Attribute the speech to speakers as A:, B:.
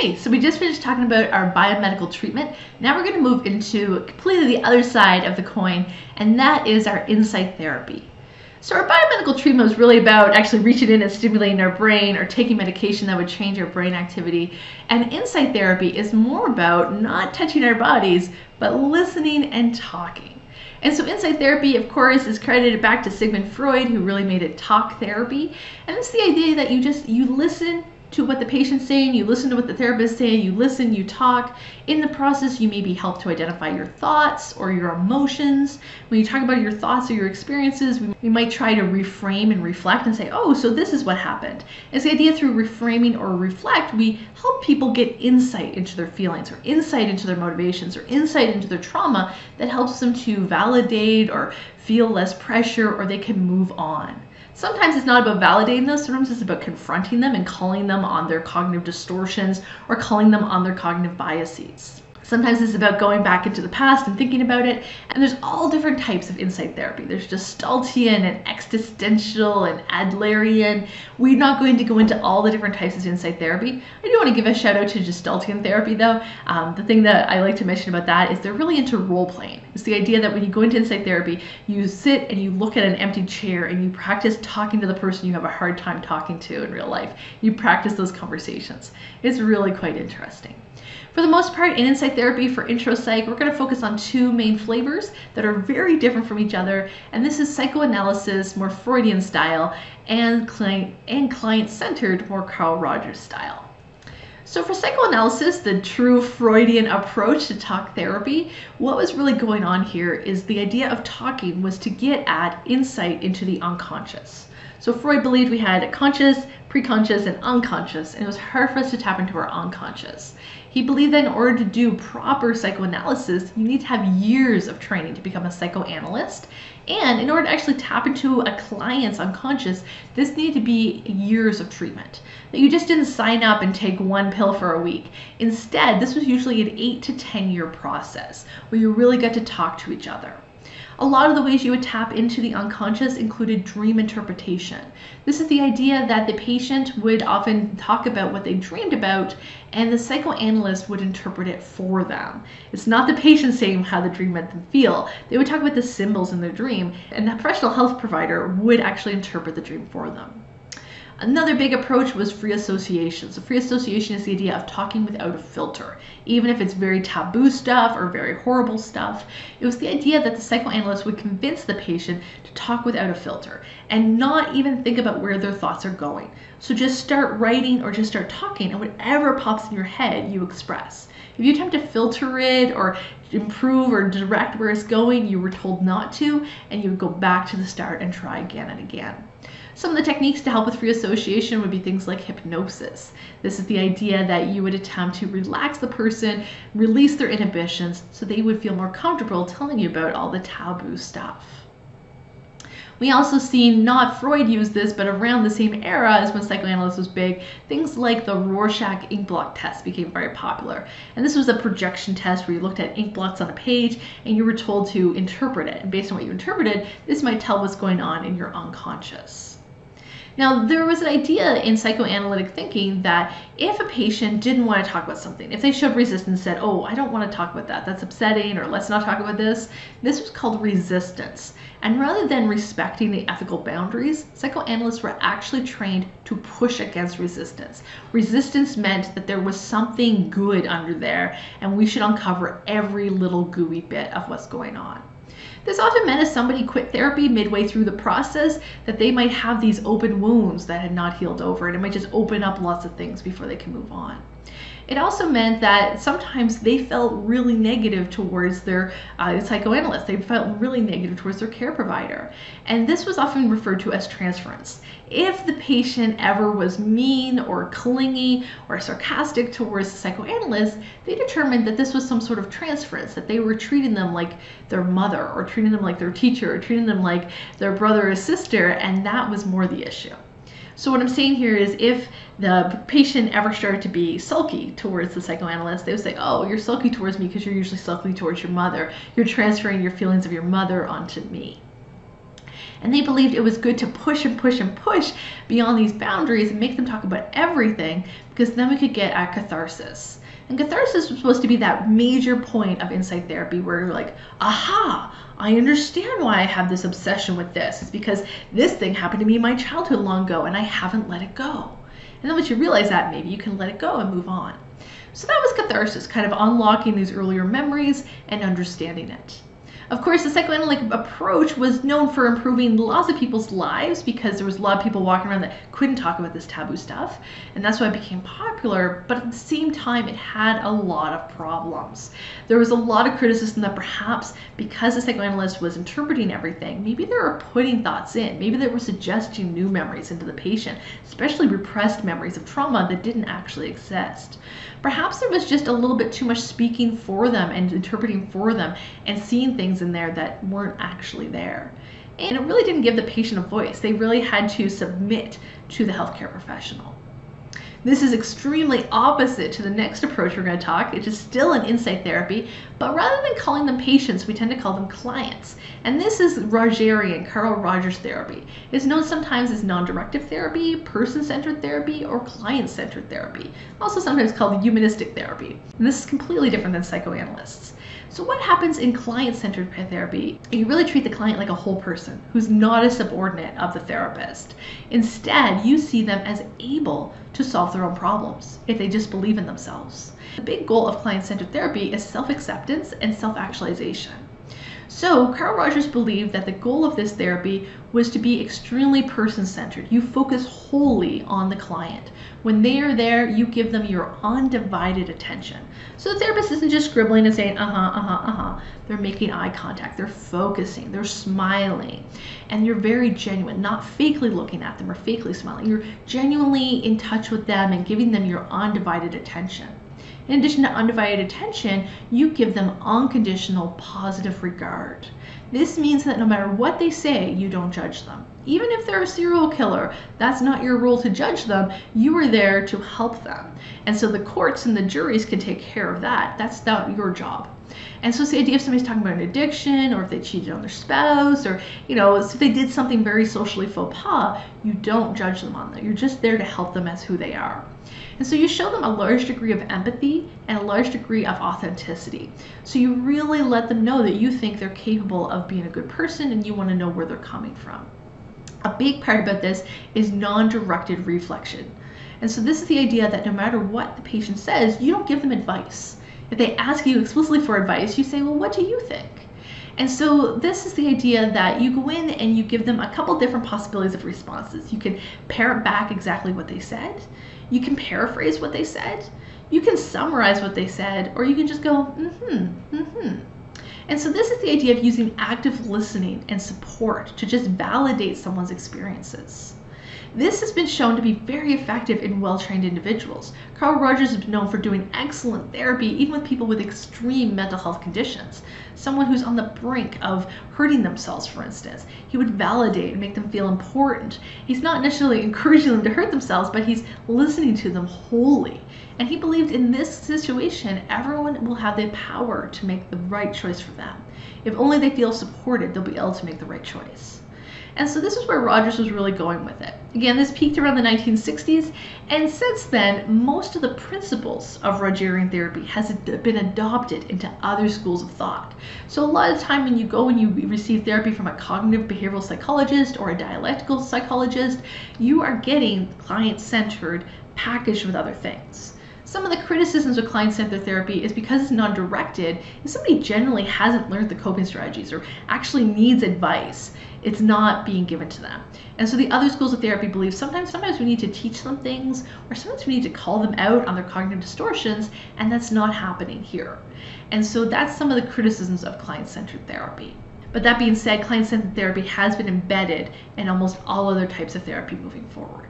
A: Okay, so we just finished talking about our biomedical treatment. Now we're going to move into completely the other side of the coin, and that is our insight therapy. So our biomedical treatment was really about actually reaching in and stimulating our brain or taking medication that would change our brain activity. And insight therapy is more about not touching our bodies, but listening and talking. And so insight therapy, of course, is credited back to Sigmund Freud, who really made it talk therapy. And it's the idea that you just you listen to what the patient's saying, you listen to what the therapist is saying, you listen, you talk. In the process, you may be helped to identify your thoughts or your emotions. When you talk about your thoughts or your experiences, we, we might try to reframe and reflect and say, oh, so this is what happened. It's the idea through reframing or reflect, we help people get insight into their feelings or insight into their motivations or insight into their trauma that helps them to validate or feel less pressure or they can move on. Sometimes it's not about validating those, sometimes it's about confronting them and calling them on their cognitive distortions or calling them on their cognitive biases. Sometimes it's about going back into the past and thinking about it. And there's all different types of insight therapy. There's Gestaltian and existential and Adlerian. We're not going to go into all the different types of insight therapy. I do want to give a shout out to Gestaltian therapy though. Um, the thing that I like to mention about that is they're really into role playing. It's the idea that when you go into insight therapy, you sit and you look at an empty chair and you practice talking to the person you have a hard time talking to in real life. You practice those conversations. It's really quite interesting. For the most part, in insight therapy for intro psych, we're going to focus on two main flavors that are very different from each other, and this is psychoanalysis, more Freudian style, and client and client-centered, more Carl Rogers style. So for psychoanalysis, the true Freudian approach to talk therapy, what was really going on here is the idea of talking was to get at insight into the unconscious. So Freud believed we had conscious, preconscious, and unconscious, and it was hard for us to tap into our unconscious. He believed that in order to do proper psychoanalysis, you need to have years of training to become a psychoanalyst. And in order to actually tap into a client's unconscious, this needed to be years of treatment. That you just didn't sign up and take one pill for a week. Instead, this was usually an eight to 10 year process where you really got to talk to each other. A lot of the ways you would tap into the unconscious included dream interpretation. This is the idea that the patient would often talk about what they dreamed about and the psychoanalyst would interpret it for them. It's not the patient saying how the dream made them feel. They would talk about the symbols in their dream and the professional health provider would actually interpret the dream for them. Another big approach was free association. So free association is the idea of talking without a filter, even if it's very taboo stuff or very horrible stuff. It was the idea that the psychoanalyst would convince the patient to talk without a filter and not even think about where their thoughts are going. So just start writing or just start talking and whatever pops in your head, you express. If you attempt to filter it or improve or direct where it's going, you were told not to, and you would go back to the start and try again and again. Some of the techniques to help with free association would be things like hypnosis. This is the idea that you would attempt to relax the person, release their inhibitions, so they would feel more comfortable telling you about all the taboo stuff. We also see not Freud use this, but around the same era as when psychoanalysis was big, things like the Rorschach ink blot test became very popular. And this was a projection test where you looked at ink blots on a page and you were told to interpret it. And based on what you interpreted, this might tell what's going on in your unconscious. Now, there was an idea in psychoanalytic thinking that if a patient didn't want to talk about something, if they showed resistance, and said, oh, I don't want to talk about that, that's upsetting, or let's not talk about this, this was called resistance. And rather than respecting the ethical boundaries, psychoanalysts were actually trained to push against resistance. Resistance meant that there was something good under there, and we should uncover every little gooey bit of what's going on. This often meant if somebody quit therapy midway through the process that they might have these open wounds that had not healed over and it might just open up lots of things before they can move on. It also meant that sometimes they felt really negative towards their uh, psychoanalyst. They felt really negative towards their care provider. And this was often referred to as transference. If the patient ever was mean or clingy or sarcastic towards the psychoanalyst, they determined that this was some sort of transference, that they were treating them like their mother or treating them like their teacher or treating them like their brother or sister, and that was more the issue. So what I'm saying here is if the patient ever started to be sulky towards the psychoanalyst, they would say, oh, you're sulky towards me because you're usually sulky towards your mother. You're transferring your feelings of your mother onto me. And they believed it was good to push and push and push beyond these boundaries and make them talk about everything because then we could get at catharsis. And catharsis was supposed to be that major point of insight therapy where you're like, aha, I understand why I have this obsession with this. It's because this thing happened to me in my childhood long ago and I haven't let it go. And then once you realize that, maybe you can let it go and move on. So that was catharsis, kind of unlocking these earlier memories and understanding it. Of course, the psychoanalytic approach was known for improving lots of people's lives because there was a lot of people walking around that couldn't talk about this taboo stuff, and that's why it became popular. But at the same time, it had a lot of problems. There was a lot of criticism that perhaps because the psychoanalyst was interpreting everything, maybe they were putting thoughts in, maybe they were suggesting new memories into the patient, especially repressed memories of trauma that didn't actually exist. Perhaps there was just a little bit too much speaking for them and interpreting for them and seeing things in there that weren't actually there. And it really didn't give the patient a voice. They really had to submit to the healthcare professional. This is extremely opposite to the next approach we're going to talk, which is still an insight therapy, but rather than calling them patients, we tend to call them clients. And this is Rogerian, Carl Rogers therapy. It's known sometimes as non-directive therapy, person-centered therapy, or client-centered therapy, also sometimes called humanistic therapy. And this is completely different than psychoanalysts. So what happens in client-centered therapy? You really treat the client like a whole person who's not a subordinate of the therapist. Instead, you see them as able to solve their own problems if they just believe in themselves. The big goal of client-centered therapy is self-acceptance and self-actualization. So, Carl Rogers believed that the goal of this therapy was to be extremely person centered. You focus wholly on the client. When they are there, you give them your undivided attention. So, the therapist isn't just scribbling and saying, uh huh, uh huh, uh huh. They're making eye contact, they're focusing, they're smiling, and you're very genuine, not fakely looking at them or fakely smiling. You're genuinely in touch with them and giving them your undivided attention. In addition to undivided attention, you give them unconditional positive regard. This means that no matter what they say, you don't judge them. Even if they're a serial killer, that's not your role to judge them. You are there to help them. And so the courts and the juries can take care of that. That's not your job. And so it's the idea if somebody's talking about an addiction or if they cheated on their spouse or, you know, if they did something very socially faux pas, you don't judge them on that. You're just there to help them as who they are. And so you show them a large degree of empathy and a large degree of authenticity. So you really let them know that you think they're capable of being a good person and you want to know where they're coming from. A big part about this is non-directed reflection. And so this is the idea that no matter what the patient says, you don't give them advice. If they ask you explicitly for advice, you say, well, what do you think? And so this is the idea that you go in and you give them a couple different possibilities of responses. You can parrot back exactly what they said. You can paraphrase what they said. You can summarize what they said, or you can just go, mm-hmm, mm-hmm. And so this is the idea of using active listening and support to just validate someone's experiences. This has been shown to be very effective in well-trained individuals. Carl Rogers is known for doing excellent therapy even with people with extreme mental health conditions. Someone who's on the brink of hurting themselves, for instance. He would validate and make them feel important. He's not necessarily encouraging them to hurt themselves, but he's listening to them wholly. And he believed in this situation, everyone will have the power to make the right choice for them. If only they feel supported, they'll be able to make the right choice. And so this is where Rogers was really going with it. Again, this peaked around the 1960s, and since then, most of the principles of Rogerian therapy has been adopted into other schools of thought. So a lot of time when you go and you receive therapy from a cognitive behavioral psychologist or a dialectical psychologist, you are getting client-centered packaged with other things. Some of the criticisms of client-centered therapy is because it's non-directed, if somebody generally hasn't learned the coping strategies or actually needs advice, it's not being given to them. And so the other schools of therapy believe sometimes sometimes we need to teach them things or sometimes we need to call them out on their cognitive distortions and that's not happening here. And so that's some of the criticisms of client-centered therapy. But that being said, client-centered therapy has been embedded in almost all other types of therapy moving forward.